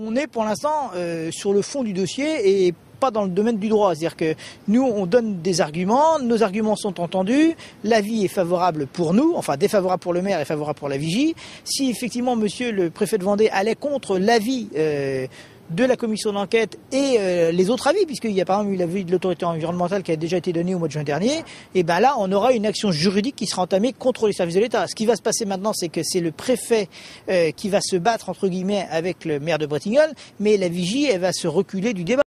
On est pour l'instant euh, sur le fond du dossier et pas dans le domaine du droit. C'est-à-dire que nous, on donne des arguments, nos arguments sont entendus, l'avis est favorable pour nous, enfin défavorable pour le maire et favorable pour la vigie. Si effectivement monsieur le préfet de Vendée allait contre l'avis euh, de la commission d'enquête et euh, les autres avis, puisqu'il y a par exemple l'avis de l'autorité environnementale qui a déjà été donné au mois de juin dernier, et ben là on aura une action juridique qui sera entamée contre les services de l'État. Ce qui va se passer maintenant, c'est que c'est le préfet euh, qui va se battre entre guillemets avec le maire de Brettingel, mais la vigie, elle va se reculer du débat.